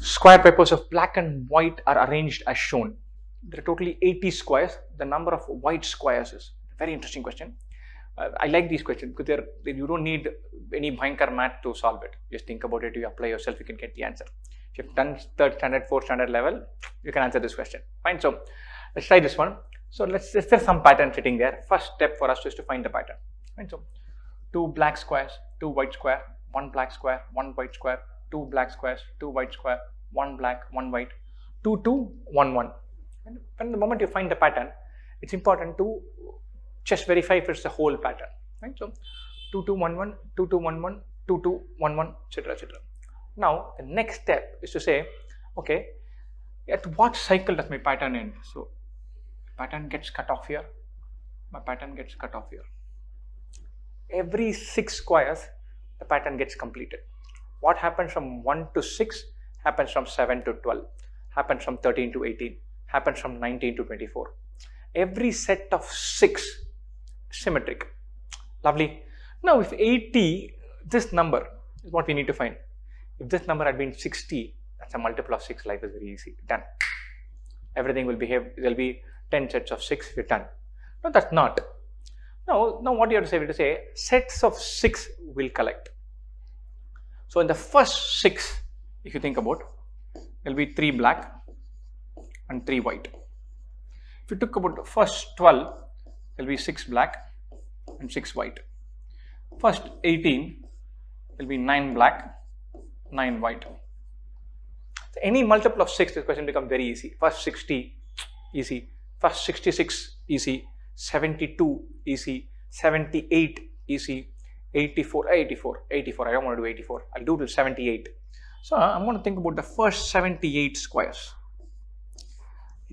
square papers of black and white are arranged as shown. There are totally 80 squares. The number of white squares is a very interesting question. Uh, I like these questions because they're, they, you don't need any Bhankar math to solve it. Just think about it, you apply yourself, you can get the answer. If you've done third standard, fourth standard level, you can answer this question. Fine. So let's try this one. So let's, is there some pattern sitting there? First step for us is to find the pattern. Fine. So two black squares, two white square, one black square, one white square, two black squares, two white square, one black, one white, two, two, one, one. And the moment you find the pattern, it's important to just verify if it's the whole pattern. Right? So 2, 2, 1, 1, 2, 2, 1, 1, 2, 2, 1, 1, etc. etc. Now the next step is to say, okay, at what cycle does my pattern end? So pattern gets cut off here, my pattern gets cut off here. Every six squares, the pattern gets completed. What happens from 1 to 6 happens from 7 to 12, happens from 13 to 18, happens from 19 to 24. Every set of 6 symmetric. Lovely. Now if 80, this number is what we need to find. If this number had been 60, that's a multiple of 6, life is very easy, done. Everything will behave, there will be 10 sets of 6, we're done. No, that's not. Now, now what you have to say, we have to say sets of 6 will collect. So in the first 6, if you think about, there will be 3 black and 3 white. If you took about the first 12, there will be 6 black and 6 white. First 18, there will be 9 black, 9 white. So any multiple of 6, this question becomes very easy. First 60, easy. First 66, easy. 72, easy. 78, easy. 84, 84, 84. I don't want to do 84. I'll do till 78. So uh, I'm going to think about the first 78 squares.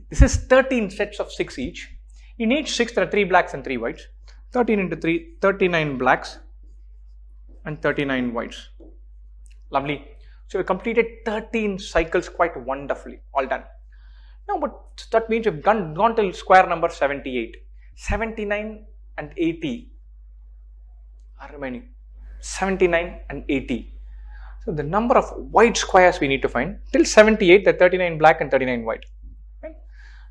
This is 13 sets of 6 each. In each 6, there are 3 blacks and 3 whites. 13 into 3, 39 blacks and 39 whites. Lovely. So we completed 13 cycles quite wonderfully. All done. Now, but that means we've gone, gone till square number 78. 79 and 80 are remaining 79 and 80. So the number of white squares we need to find till 78 the 39 black and 39 white. Right?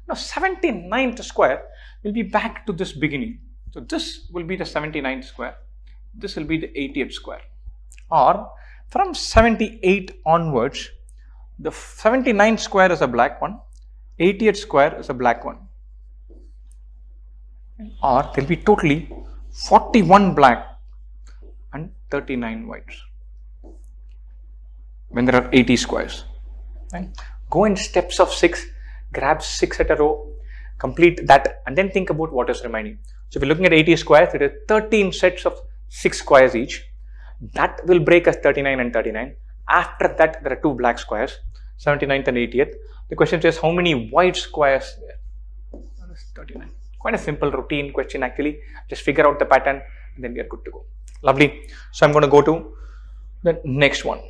Now 79th square will be back to this beginning. So this will be the 79th square. This will be the 80th square. Or from 78 onwards the 79th square is a black one, 80th square is a black one. Or there will be totally 41 black 39 whites when there are 80 squares. Right? Go in steps of 6, grab 6 at a row, complete that and then think about what is remaining. So if you're looking at 80 squares, it is 13 sets of 6 squares each. That will break as 39 and 39. After that, there are two black squares, 79th and 80th. The question says how many white squares? That is 39. Quite a simple routine question actually. Just figure out the pattern and then we are good to go. Lovely. So I'm going to go to the next one.